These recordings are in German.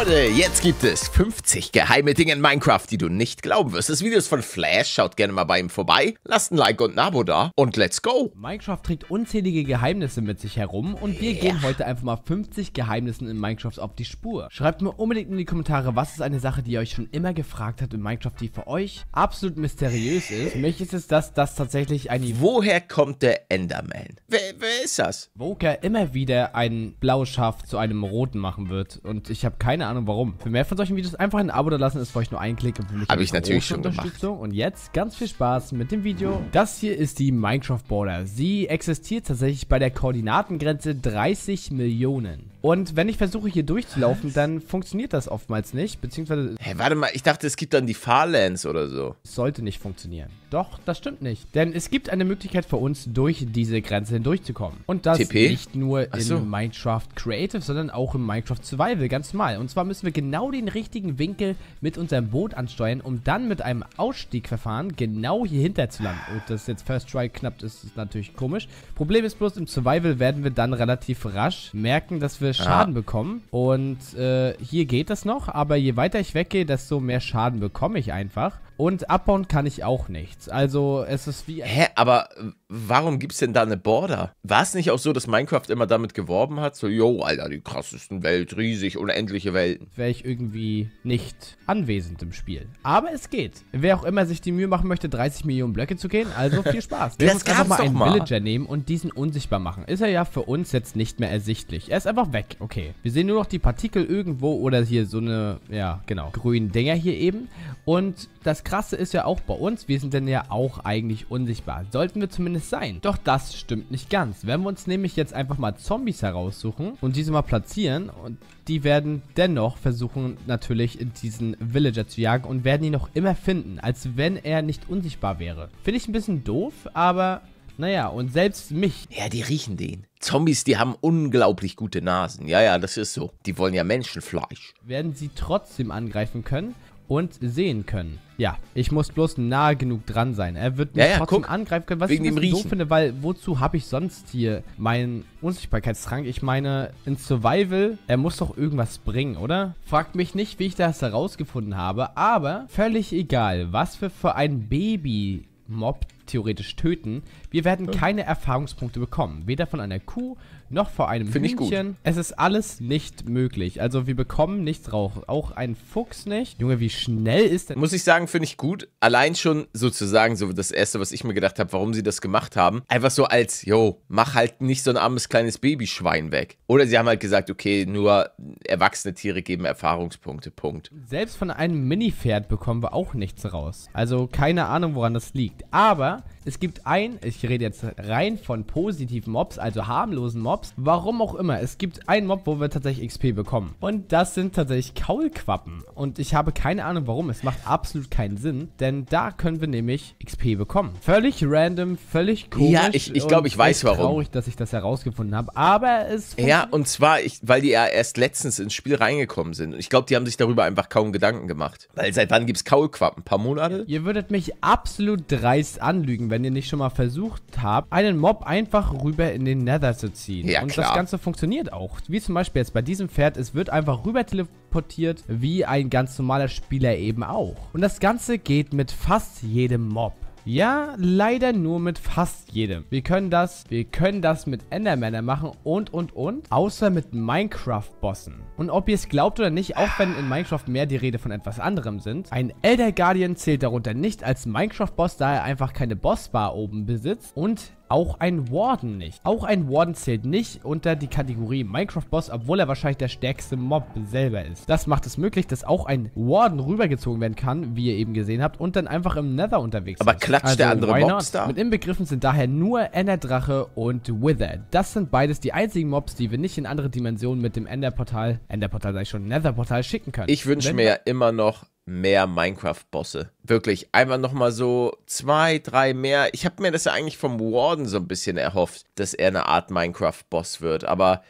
Leute, jetzt gibt es 50 geheime Dinge in Minecraft, die du nicht glauben wirst. Das Video ist von Flash, schaut gerne mal bei ihm vorbei. Lasst ein Like und ein Abo da und let's go. Minecraft trägt unzählige Geheimnisse mit sich herum und wir gehen heute einfach mal 50 Geheimnissen in Minecraft auf die Spur. Schreibt mir unbedingt in die Kommentare, was ist eine Sache, die ihr euch schon immer gefragt habt in Minecraft, die für euch absolut mysteriös ist. Für mich ist es das, dass tatsächlich ein Woher kommt der Enderman? Wer, wer ist das? Woker immer wieder ein blaues Schaf zu einem roten machen wird und ich habe keine Ahnung warum. Für mehr von solchen Videos einfach ein Abo da lassen, ist für euch nur ein Klick Habe ich natürlich schon gemacht. Und jetzt ganz viel Spaß mit dem Video. Das hier ist die Minecraft Border. Sie existiert tatsächlich bei der Koordinatengrenze 30 Millionen. Und wenn ich versuche hier durchzulaufen, dann funktioniert das oftmals nicht, beziehungsweise... Hä, warte mal, ich dachte, es gibt dann die Farlands oder so. Sollte nicht funktionieren. Doch, das stimmt nicht. Denn es gibt eine Möglichkeit für uns, durch diese Grenze hindurchzukommen. Und das TP? nicht nur so. in Minecraft Creative, sondern auch im Minecraft Survival, ganz normal. Und zwar müssen wir genau den richtigen Winkel mit unserem Boot ansteuern, um dann mit einem Ausstiegverfahren genau hier hinter zu landen. Und das jetzt First Try knappt, ist, ist natürlich komisch. Problem ist bloß, im Survival werden wir dann relativ rasch merken, dass wir Schaden bekommen. Und äh, hier geht das noch, aber je weiter ich weggehe, desto mehr Schaden bekomme ich einfach. Und abbauen kann ich auch nichts. Also es ist wie... Hä, aber warum gibt's denn da eine Border? War es nicht auch so, dass Minecraft immer damit geworben hat? So, yo, Alter, die krassesten Welt, riesig, unendliche Welten. wäre ich irgendwie nicht anwesend im Spiel. Aber es geht. Wer auch immer sich die Mühe machen möchte, 30 Millionen Blöcke zu gehen, also viel Spaß. Wir uns einfach mal einen mal. Villager nehmen und diesen unsichtbar machen. Ist er ja für uns jetzt nicht mehr ersichtlich. Er ist einfach weg. Okay. Wir sehen nur noch die Partikel irgendwo oder hier so eine, ja, genau, grünen Dinger hier eben. Und das Krasse ist ja auch bei uns, wir sind dann ja auch eigentlich unsichtbar. Sollten wir zumindest sein. Doch das stimmt nicht ganz. Wenn wir uns nämlich jetzt einfach mal Zombies heraussuchen und diese mal platzieren und die werden dennoch versuchen natürlich in diesen Villager zu jagen und werden ihn noch immer finden, als wenn er nicht unsichtbar wäre. Finde ich ein bisschen doof, aber naja, und selbst mich Ja, die riechen den. Zombies, die haben unglaublich gute Nasen. Ja, ja, das ist so. Die wollen ja Menschenfleisch. werden sie trotzdem angreifen können und sehen können. Ja, ich muss bloß nah genug dran sein. Er wird mich Ja, ja, trotzdem guck, angreifen können, was ich ein dem bisschen doof finde, weil wozu habe ich sonst hier meinen Unsichtbarkeitstrank? Ich meine, in Survival, er muss doch irgendwas bringen, oder? Fragt mich nicht, wie ich das herausgefunden habe, aber völlig egal, was wir für ein Baby Mob theoretisch töten, wir werden keine Erfahrungspunkte bekommen. Weder von einer Kuh, noch vor einem Find ich gut. Hühnchen. Es ist alles nicht möglich. Also wir bekommen nichts raus. Auch ein Fuchs nicht. Junge, wie schnell ist denn... Muss ich sagen, finde ich gut. Allein schon sozusagen so das Erste, was ich mir gedacht habe, warum sie das gemacht haben. Einfach so als, yo, mach halt nicht so ein armes kleines Babyschwein weg. Oder sie haben halt gesagt, okay, nur erwachsene Tiere geben Erfahrungspunkte, Punkt. Selbst von einem Mini-Pferd bekommen wir auch nichts raus. Also keine Ahnung, woran das liegt. Aber es gibt ein, ich rede jetzt rein von positiven Mobs, also harmlosen Mobs. Warum auch immer. Es gibt einen Mob, wo wir tatsächlich XP bekommen. Und das sind tatsächlich Kaulquappen. Und ich habe keine Ahnung, warum. Es macht absolut keinen Sinn. Denn da können wir nämlich XP bekommen. Völlig random, völlig komisch. Ja, ich- ich glaube, ich weiß, warum. traurig, dass ich das herausgefunden habe. Aber es Ja, und zwar, ich, weil die ja erst letztens ins Spiel reingekommen sind. Und ich glaube, die haben sich darüber einfach kaum Gedanken gemacht. Weil seit wann gibt's Kaulquappen? Ein paar Monate? Ihr würdet mich absolut dreist anlügen, wenn ihr nicht schon mal versucht habt, einen Mob einfach rüber in den Nether zu ziehen. Ja, Und klar. das Ganze funktioniert auch. Wie zum Beispiel jetzt bei diesem Pferd, es wird einfach rüber teleportiert, wie ein ganz normaler Spieler eben auch. Und das Ganze geht mit fast jedem Mob. Ja, leider nur mit fast jedem. Wir können das, wir können das mit Endermänner machen und und und, außer mit Minecraft-Bossen. Und ob ihr es glaubt oder nicht, auch wenn in Minecraft mehr die Rede von etwas anderem sind, ein Elder Guardian zählt darunter nicht als Minecraft-Boss, da er einfach keine Bossbar oben besitzt und auch ein Warden nicht. Auch ein Warden zählt nicht unter die Kategorie Minecraft-Boss, obwohl er wahrscheinlich der stärkste Mob selber ist. Das macht es möglich, dass auch ein Warden rübergezogen werden kann, wie ihr eben gesehen habt, und dann einfach im Nether unterwegs Aber ist. klatscht der andere Mobs da? Mit inbegriffen sind daher nur Enderdrache und Wither. Das sind beides die einzigen Mobs, die wir nicht in andere Dimensionen mit dem Enderportal, Enderportal sag ich schon, Netherportal schicken können. Ich wünsche mir ja immer noch mehr Minecraft-Bosse. Wirklich, einfach nochmal so zwei, drei mehr. Ich habe mir das ja eigentlich vom Warden so ein bisschen erhofft, dass er eine Art Minecraft-Boss wird, aber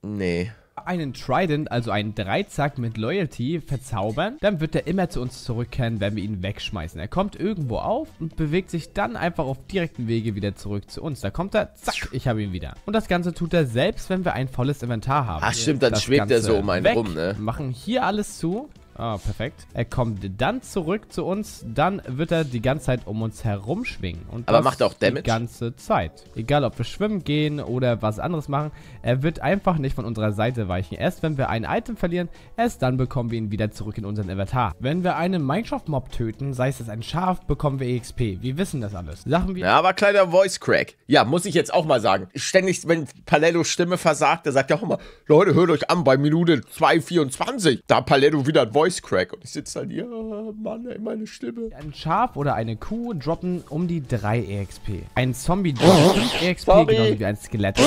nee. einen Trident, also einen Dreizack mit Loyalty, verzaubern, dann wird er immer zu uns zurückkehren, wenn wir ihn wegschmeißen. Er kommt irgendwo auf und bewegt sich dann einfach auf direkten Wege wieder zurück zu uns. Da kommt er, zack, ich habe ihn wieder. Und das Ganze tut er selbst, wenn wir ein volles Inventar haben. Ach stimmt, dann Das schwebt er Ganze so um einen weg, rum, ne? Machen hier alles zu. Ah, perfekt. Er kommt dann zurück zu uns, dann wird er die ganze Zeit um uns herumschwingen. Und Aber macht er auch Damage? Die ganze Zeit. Egal, ob wir schwimmen gehen oder was anderes machen, er wird einfach nicht von unserer Seite weichen. Erst wenn wir ein Item verlieren, erst dann bekommen wir ihn wieder zurück in unseren Inventar. Wenn wir einen Minecraft-Mob töten, sei es ein Schaf, bekommen wir EXP. Wir wissen das alles. Sachen wie... Ja, aber kleiner Voice Crack. Ja, muss ich jetzt auch mal sagen. Ständig, wenn Palettos Stimme versagt, der sagt ja auch immer, Leute, hört euch an bei Minute 2,24. Da hat Paletto wieder ein Voice Crack. Und ich sitze dann hier, ah, Mann, ey, meine Stimme. Ein Schaf oder eine Kuh droppen um die 3 EXP. Ein Zombie droppt 5 EXP, Sorry. genauso wie ein Skelett.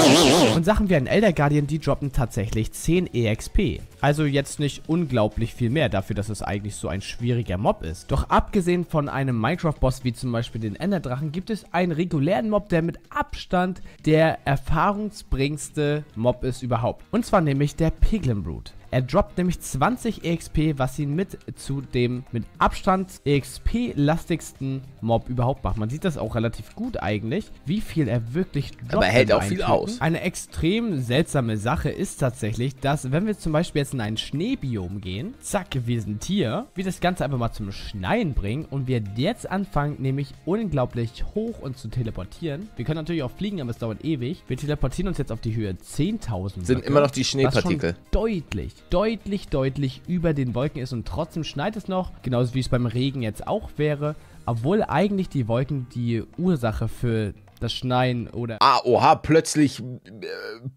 Und Sachen wie ein Elder Guardian, die droppen tatsächlich 10 EXP. Also jetzt nicht unglaublich viel mehr, dafür, dass es eigentlich so ein schwieriger Mob ist. Doch abgesehen von einem Minecraft-Boss wie zum Beispiel den Enderdrachen, gibt es einen regulären Mob, der mit Abstand der erfahrungsbringendste Mob ist überhaupt. Und zwar nämlich der Piglin Brute. Er droppt nämlich 20 EXP, was ihn mit zu dem mit Abstand EXP-lastigsten Mob überhaupt macht. Man sieht das auch relativ gut eigentlich, wie viel er wirklich droppt. Aber er hält auch viel aus. Eine extrem seltsame Sache ist tatsächlich, dass wenn wir zum Beispiel jetzt in ein Schneebiom gehen, zack, wir sind hier, wir das Ganze einfach mal zum Schneien bringen und wir jetzt anfangen, nämlich unglaublich hoch uns zu teleportieren. Wir können natürlich auch fliegen, aber es dauert ewig. Wir teleportieren uns jetzt auf die Höhe 10.000. Sind immer noch die Schneepartikel. deutlich, deutlich, deutlich über den Wolken ist und trotzdem schneit es noch, genauso wie es beim Regen jetzt auch wäre, obwohl eigentlich die Wolken die Ursache für das Schneien oder Ah, oha, plötzlich äh,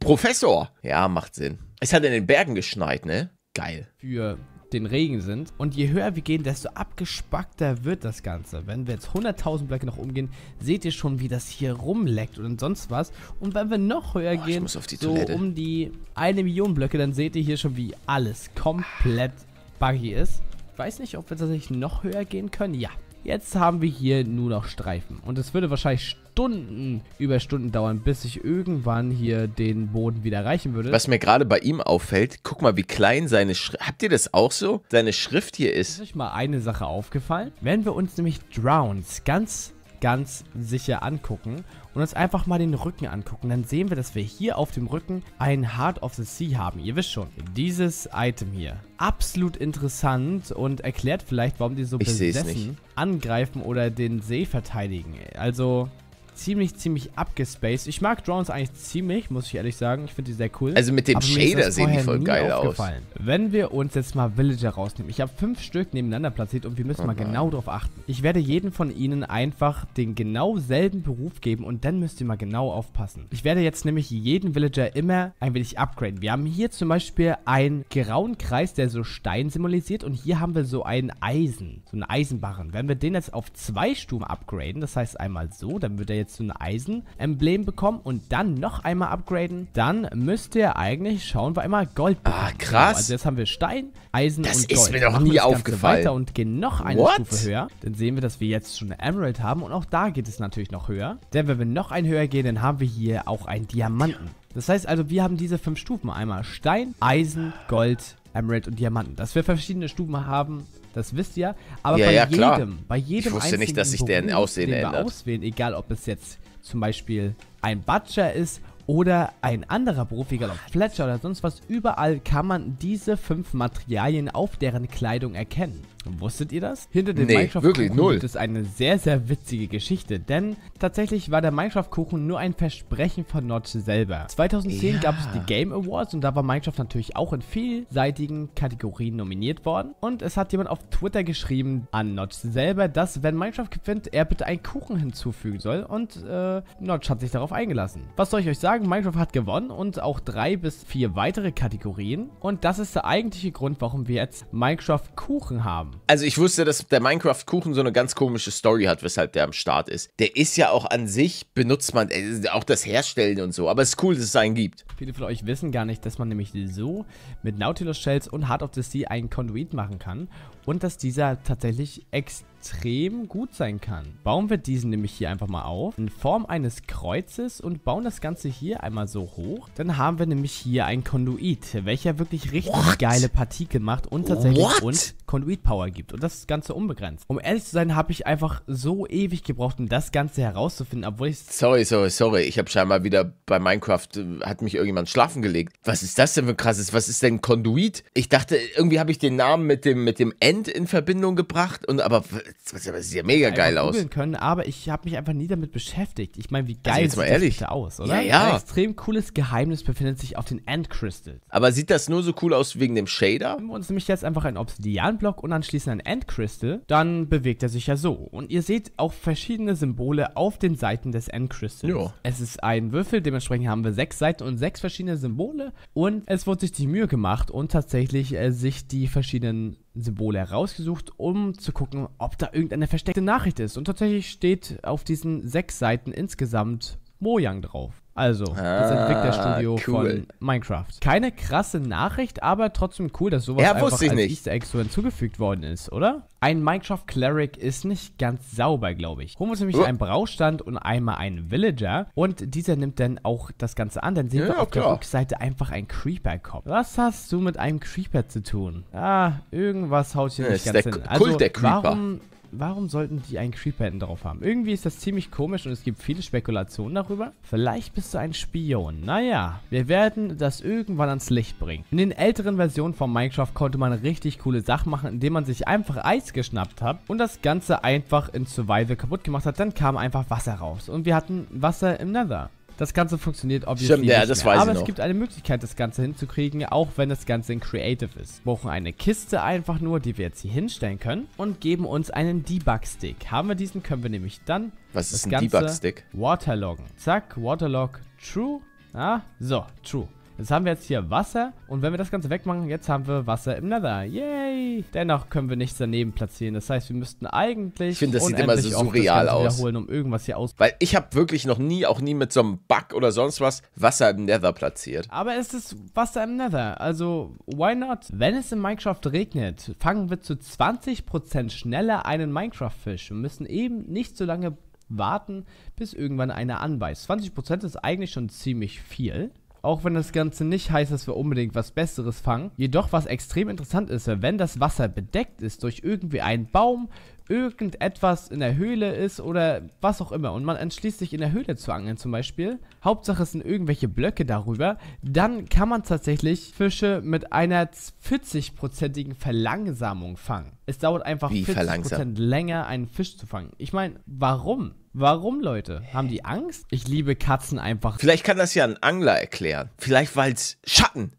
Professor. Ja, macht Sinn. Es hat in den Bergen geschneit, ne? Geil. für den Regen sind. Und je höher wir gehen, desto abgespackter wird das Ganze. Wenn wir jetzt 100.000 Blöcke nach oben gehen, seht ihr schon, wie das hier rumleckt und sonst was. Und wenn wir noch höher Oh, gehen, so Toilette. um die eine Million Blöcke, dann seht ihr hier schon, wie alles komplett buggy ist. Ich weiß nicht, ob wir tatsächlich noch höher gehen können. Ja. Jetzt haben wir hier nur noch Streifen. Und es würde wahrscheinlich Stunden über Stunden dauern, bis ich irgendwann hier den Boden wieder erreichen würde. Was mir gerade bei ihm auffällt, guck mal, wie klein seine Schrift. Habt ihr das auch so? Seine Schrift hier Ist ist. euch mal eine Sache aufgefallen? Wenn wir uns nämlich Drowns ganz, ganz sicher angucken und uns einfach mal den Rücken angucken, dann sehen wir, dass wir hier auf dem Rücken ein Heart of the Sea haben. Ihr wisst schon, dieses Item hier. Absolut interessant und erklärt vielleicht, warum die so Ich besessen angreifen oder den See verteidigen. Also ziemlich, ziemlich abgespaced. Ich mag Drones eigentlich ziemlich, muss ich ehrlich sagen. Ich finde die sehr cool. Also mit dem Shader sehen die voll geil aus. Wenn wir uns jetzt mal Villager rausnehmen. Ich habe fünf Stück nebeneinander platziert und wir müssen Oh mal genau darauf achten. Ich werde jedem von ihnen einfach den genau selben Beruf geben und dann müsst ihr mal genau aufpassen. Ich werde jetzt nämlich jeden Villager immer ein wenig upgraden. Wir haben hier zum Beispiel einen grauen Kreis, der so Stein symbolisiert und hier haben wir so einen Eisen, so einen Eisenbarren. Wenn wir den jetzt auf zwei Stufen upgraden, das heißt einmal so, dann wird er jetzt so ein Eisen-Emblem bekommen und dann noch einmal upgraden, dann müsst ihr eigentlich schauen, wir einmal Gold bekommen. Ah, krass. Also jetzt haben wir Stein, Eisen Das und ist Gold. mir doch Machen wir nie das aufgefallen. Weiter und gehen noch eine What? Stufe höher. Dann sehen wir, dass wir jetzt schon eine Emerald haben und auch da geht es natürlich noch höher. Denn wenn wir noch ein höher gehen, dann haben wir hier auch einen Diamanten. Das heißt also, wir haben diese fünf Stufen. Einmal Stein, Eisen, Gold, Emerald und Diamanten. Dass wir verschiedene Stufen haben, das wisst ihr. Aber Ja, bei ja, jedem, bei jedem wusste nicht, dass sich deren Aussehen den ändert. auswählen, egal ob es jetzt zum Beispiel ein Butcher ist oder ein anderer Beruf, egal ob Fletcher oder sonst was, überall kann man diese fünf Materialien auf deren Kleidung erkennen. Wusstet ihr das? Hinter dem Nee, Minecraft-Kuchen gibt es eine sehr, sehr witzige Geschichte, denn tatsächlich war der Minecraft-Kuchen nur ein Versprechen von Notch selber. 2010 Ja. gab es die Game Awards und da war Minecraft natürlich auch in vielseitigen Kategorien nominiert worden und es hat jemand auf Twitter geschrieben an Notch selber, dass wenn Minecraft gewinnt, er bitte einen Kuchen hinzufügen soll und äh, Notch hat sich darauf eingelassen. Was soll ich euch sagen? Minecraft hat gewonnen und auch drei bis vier weitere Kategorien und das ist der eigentliche Grund, warum wir jetzt Minecraft-Kuchen haben. Also ich wusste, dass der Minecraft-Kuchen so eine ganz komische Story hat, weshalb der am Start ist. Der ist ja auch an sich, benutzt man äh, auch das Herstellen und so. Aber es ist cool, dass es einen gibt. Viele von euch wissen gar nicht, dass man nämlich so mit Nautilus Shells und Heart of the Sea einen Conduit machen kann und dass dieser tatsächlich extrem extrem gut sein kann. Bauen wir diesen nämlich hier einfach mal auf, in Form eines Kreuzes und bauen das Ganze hier einmal so hoch. Dann haben wir nämlich hier ein Konduit, welcher wirklich richtig What? geile Partikel macht und tatsächlich What? uns Konduit-Power gibt. Und das Ganze unbegrenzt. Um ehrlich zu sein, habe ich einfach so ewig gebraucht, um das Ganze herauszufinden, obwohl ich... Sorry, sorry, sorry. Ich habe scheinbar wieder bei Minecraft, äh, hat mich irgendjemand schlafen gelegt. Was ist das denn für ein krasses? Was ist denn Konduit? Ich dachte, irgendwie habe ich den Namen mit dem, mit dem End in Verbindung gebracht. Und aber das sieht ja mega geil aus. können, aber ich habe mich einfach nie damit beschäftigt. Ich meine, wie also geil also sieht das bitte aus, oder? Ja, ja. Ein extrem cooles Geheimnis befindet sich auf den End Crystals. Aber sieht das nur so cool aus wegen dem Shader? Wenn wir uns nämlich jetzt einfach einen Obsidian-Block und anschließend ein End Crystal, dann bewegt er sich ja so. Und ihr seht auch verschiedene Symbole auf den Seiten des End Crystals. Jo. Es ist ein Würfel, dementsprechend haben wir sechs Seiten und sechs verschiedene Symbole. Und es wurde sich die Mühe gemacht und tatsächlich äh, sich die verschiedenen Symbole herausgesucht, um zu gucken, ob da irgendeine versteckte Nachricht ist. Und tatsächlich steht auf diesen sechs Seiten insgesamt Mojang drauf. Also, das ah, Entwicklerstudio cool. von Minecraft. Keine krasse Nachricht, aber trotzdem cool, dass sowas ja, einfach als nicht. Easter Egg so hinzugefügt worden ist, oder? Ein Minecraft Cleric ist nicht ganz sauber, glaube ich. Holen wir uns nämlich oh. einen Braustand und einmal einen Villager. Und dieser nimmt dann auch das Ganze an. Dann sehen ja, wir auf klar. der Rückseite einfach einen Creeper-Kopf. Was hast du mit einem Creeper zu tun? Ah, irgendwas haut hier ja, nicht ganz hin. Also, Kult der Creeper. warum warum sollten die einen Creeper hinten drauf haben? Irgendwie ist das ziemlich komisch und es gibt viele Spekulationen darüber. Vielleicht bist du ein Spion. Naja, wir werden das irgendwann ans Licht bringen. In den älteren Versionen von Minecraft konnte man richtig coole Sachen machen, indem man sich einfach Eis geschnappt hat und das Ganze einfach in Survival kaputt gemacht hat. Dann kam einfach Wasser raus und wir hatten Wasser im Nether. Das Ganze funktioniert obviously Stimmt, ja, das. Weiß Aber ich es noch. gibt eine Möglichkeit, das Ganze hinzukriegen, auch wenn das Ganze in Creative ist. Wir brauchen eine Kiste einfach nur, die wir jetzt hier hinstellen können und geben uns einen Debug-Stick. Haben wir diesen, können wir nämlich dann Was ist ein Debug-Stick? Waterloggen. Zack, Waterlog True. Ah, so, True. Jetzt haben wir jetzt hier Wasser und wenn wir das Ganze wegmachen, jetzt haben wir Wasser im Nether. Yay! Dennoch können wir nichts daneben platzieren. Das heißt, wir müssten eigentlich Ich finde, das sieht immer so surreal aus. wiederholen, um irgendwas hier aus... Weil ich habe wirklich noch nie, auch nie mit so einem Bug oder sonst was, Wasser im Nether platziert. Aber es ist Wasser im Nether, also why not? Wenn es in Minecraft regnet, fangen wir zu 20% schneller einen Minecraft-Fisch. Wir müssen eben nicht so lange warten, bis irgendwann einer anbeißt. 20% ist eigentlich schon ziemlich viel. Auch wenn das Ganze nicht heißt, dass wir unbedingt was Besseres fangen. Jedoch, was extrem interessant ist, wenn das Wasser bedeckt ist durch irgendwie einen Baum, irgendetwas in der Höhle ist oder was auch immer und man entschließt sich in der Höhle zu angeln zum Beispiel, Hauptsache es sind irgendwelche Blöcke darüber, dann kann man tatsächlich Fische mit einer 40-prozentigen Verlangsamung fangen. Es dauert einfach Wie 40% länger, einen Fisch zu fangen. Ich meine, warum? Warum, Leute? Haben die Angst? Ich liebe Katzen einfach. Vielleicht kann das ja ein Angler erklären. Vielleicht, weil es Schatten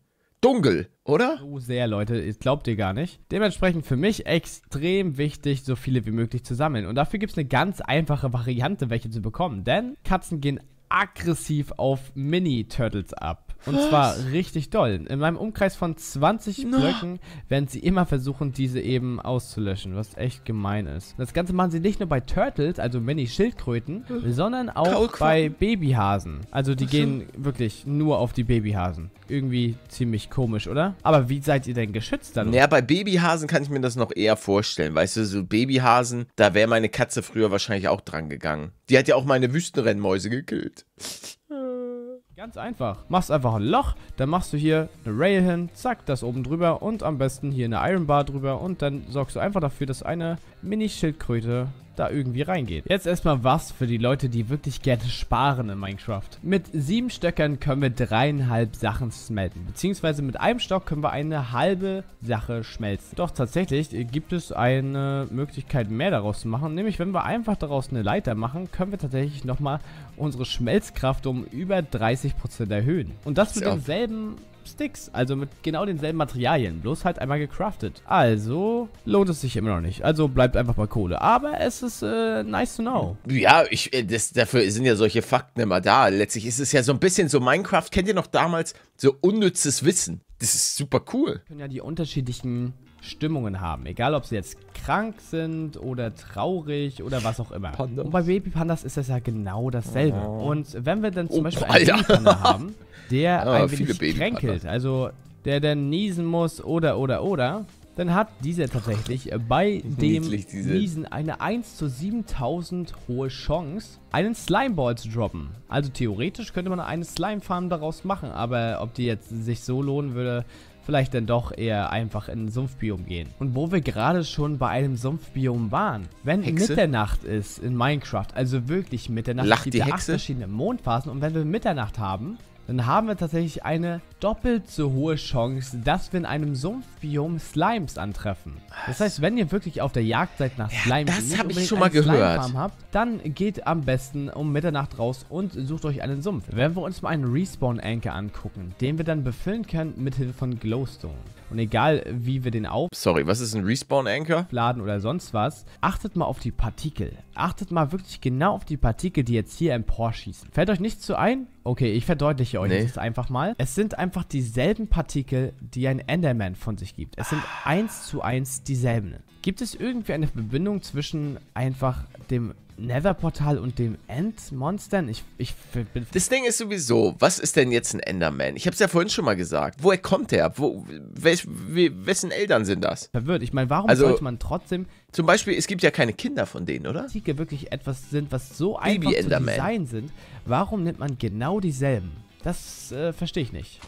dunkel, oder? So sehr, Leute. Ich glaubt ihr gar nicht. Dementsprechend für mich extrem wichtig, so viele wie möglich zu sammeln. Und dafür gibt es eine ganz einfache Variante, welche zu bekommen. Denn Katzen gehen aggressiv auf Mini-Turtles ab. Und zwar richtig doll. In meinem Umkreis von 20 no. Blöcken werden sie immer versuchen, diese eben auszulöschen, was echt gemein ist. Das Ganze machen sie nicht nur bei Turtles, also Mini-Schildkröten, sondern auch Kaulquappen. bei Babyhasen. Also die gehen wirklich nur auf die Babyhasen. Irgendwie ziemlich komisch, oder? Aber wie seid ihr denn geschützt dann? Naja, bei Babyhasen kann ich mir das noch eher vorstellen. Weißt du, so Babyhasen, da wäre meine Katze früher wahrscheinlich auch dran gegangen. Die hat ja auch meine Wüstenrennmäuse gekillt. Ganz einfach. Machst einfach ein Loch, dann machst du hier eine Rail hin, zack, das oben drüber und am besten hier eine Iron Bar drüber und dann sorgst du einfach dafür, dass eine Mini-Schildkröte da irgendwie reingeht. Jetzt erstmal was für die Leute, die wirklich gerne sparen in Minecraft. Mit sieben Stöckern können wir dreieinhalb Sachen smelten. Beziehungsweise mit einem Stock können wir eine halbe Sache schmelzen. Doch tatsächlich gibt es eine Möglichkeit mehr daraus zu machen. Nämlich wenn wir einfach daraus eine Leiter machen, können wir tatsächlich nochmal unsere Schmelzkraft um über 30% erhöhen. Und das mit demselben Sticks. Also mit genau denselben Materialien. Bloß halt einmal gecraftet. Also lohnt es sich immer noch nicht. Also bleibt einfach bei Kohle. Aber es ist äh, nice to know. Ja, ich, äh, das, dafür sind ja solche Fakten immer da. Letztlich ist es ja so ein bisschen so Minecraft. Kennt ihr noch damals so unnützes Wissen? Das ist super cool. Wir können ja die unterschiedlichen Stimmungen haben. Egal, ob sie jetzt krank sind oder traurig oder was auch immer. Pandas. Und bei Babypandas ist das ja genau dasselbe. Oh. Und wenn wir dann zum oh, Beispiel einen Babypanda haben, der ah, ein wenig kränkelt, also der dann niesen muss oder oder oder, dann hat dieser tatsächlich bei dem Niedlich, diese- Niesen eine 1 zu 7000 hohe Chance, einen Slimeball zu droppen. Also theoretisch könnte man eine Slime-Farm daraus machen, aber ob die jetzt sich so lohnen würde, vielleicht dann doch eher einfach in ein Sumpfbiom gehen. Und wo wir gerade schon bei einem Sumpfbiom waren, wenn Hexe? Mitternacht ist in Minecraft, also wirklich Mitternacht, Lacht es gibt die ja acht verschiedene Mondphasen und wenn wir Mitternacht haben, dann haben wir tatsächlich eine doppelt so hohe Chance, dass wir in einem Sumpfbiom Slimes antreffen. Das heißt, wenn ihr wirklich auf der Jagd seid nach Slimes das und nicht hab ich schon mal gehört. Habt, dann geht am besten um Mitternacht raus und sucht euch einen Sumpf. Wenn wir uns mal einen Respawn-Anchor angucken, den wir dann befüllen können mit Hilfe von Glowstone. Und egal wie wir den auf Sorry, was ist ein Respawn-Anchor? aufladen oder sonst was, achtet mal auf die Partikel. Achtet mal wirklich genau auf die Partikel, die jetzt hier emporschießen. Fällt euch nichts zu ein? Okay, ich verdeutliche euch Nee. das einfach mal. Es sind einfach dieselben Partikel, die ein Enderman von sich gibt. Es sind eins zu eins dieselben. Gibt es irgendwie eine Verbindung zwischen einfach dem Nether-Portal und dem Endmonstern? Ich, ich bin Das Ding ist sowieso, was ist denn jetzt ein Enderman? Ich hab's ja vorhin schon mal gesagt. Woher kommt der? Wo, welch, we, wessen Eltern sind das? verwirrt. Ich meine, warum Also- sollte man trotzdem Zum Beispiel, es gibt ja keine Kinder von denen, oder? Partikel wirklich etwas sind, was so einfach zu Enderman. designen sind, warum nimmt man genau dieselben? Das äh, verstehe ich nicht.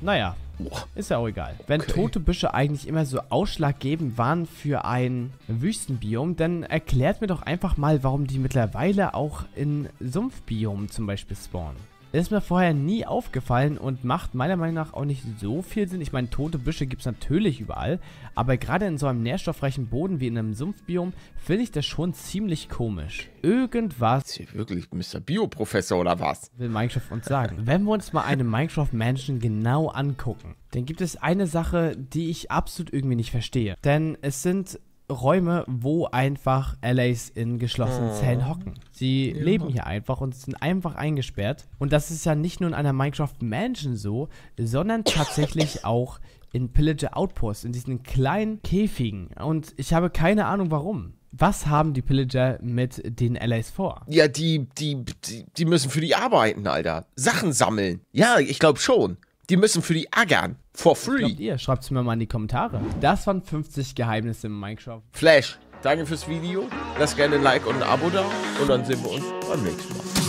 Naja, Boah. ist ja auch egal. Wenn Okay. tote Büsche eigentlich immer so ausschlaggebend waren für ein Wüstenbiom, dann erklärt mir doch einfach mal, warum die mittlerweile auch in Sumpfbiomen zum Beispiel spawnen. Ist mir vorher nie aufgefallen und macht meiner Meinung nach auch nicht so viel Sinn. Ich meine, tote Büsche gibt es natürlich überall, aber gerade in so einem nährstoffreichen Boden wie in einem Sumpfbiom finde ich das schon ziemlich komisch. Irgendwas Ist hier wirklich Mr. Bioprofessor oder was? will Minecraft uns sagen? Wenn wir uns mal eine Minecraft-Mansion genau angucken, dann gibt es eine Sache, die ich absolut irgendwie nicht verstehe. Denn es sind Räume, wo einfach LAs in geschlossenen Zellen hocken. Sie leben hier einfach und sind einfach eingesperrt. Und das ist ja nicht nur in einer Minecraft-Mansion so, sondern tatsächlich auch in Pillager Outposts, in diesen kleinen Käfigen. Und ich habe keine Ahnung warum. Was haben die Pillager mit den LAs vor? Ja, die, die, die, die müssen für die arbeiten, Alter. Sachen sammeln. Ja, ich glaube schon. Die müssen für die ackern. For free. ihr? Schreibt es mir mal in die Kommentare. Das waren 50 Geheimnisse in Minecraft. Flash, danke fürs Video. Lasst gerne ein Like und ein Abo da. Und dann sehen wir uns beim nächsten Mal.